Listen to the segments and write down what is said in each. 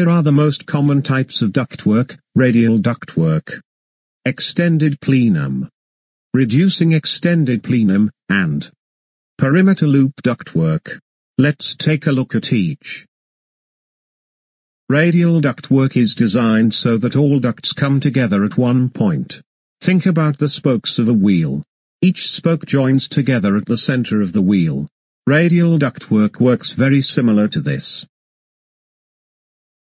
Here are the most common types of ductwork, radial ductwork, extended plenum, reducing extended plenum, and perimeter loop ductwork. Let's take a look at each. Radial ductwork is designed so that all ducts come together at one point. Think about the spokes of a wheel. Each spoke joins together at the center of the wheel. Radial ductwork works very similar to this.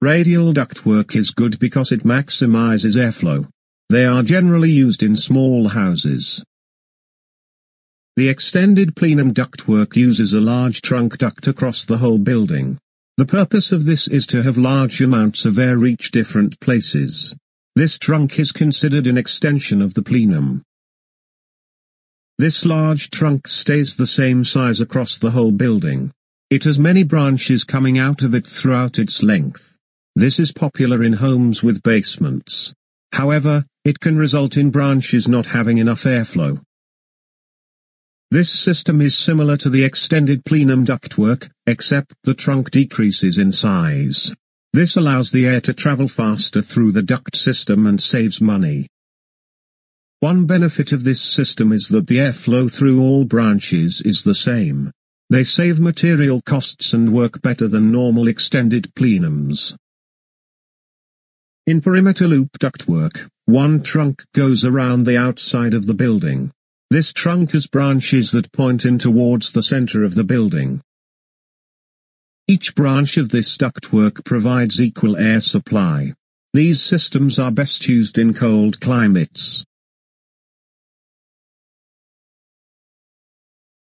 Radial ductwork is good because it maximizes airflow. They are generally used in small houses. The extended plenum ductwork uses a large trunk duct across the whole building. The purpose of this is to have large amounts of air reach different places. This trunk is considered an extension of the plenum. This large trunk stays the same size across the whole building. It has many branches coming out of it throughout its length. This is popular in homes with basements. However, it can result in branches not having enough airflow. This system is similar to the extended plenum ductwork, except the trunk decreases in size. This allows the air to travel faster through the duct system and saves money. One benefit of this system is that the airflow through all branches is the same. They save material costs and work better than normal extended plenums. In perimeter loop ductwork, one trunk goes around the outside of the building. This trunk has branches that point in towards the center of the building. Each branch of this ductwork provides equal air supply. These systems are best used in cold climates.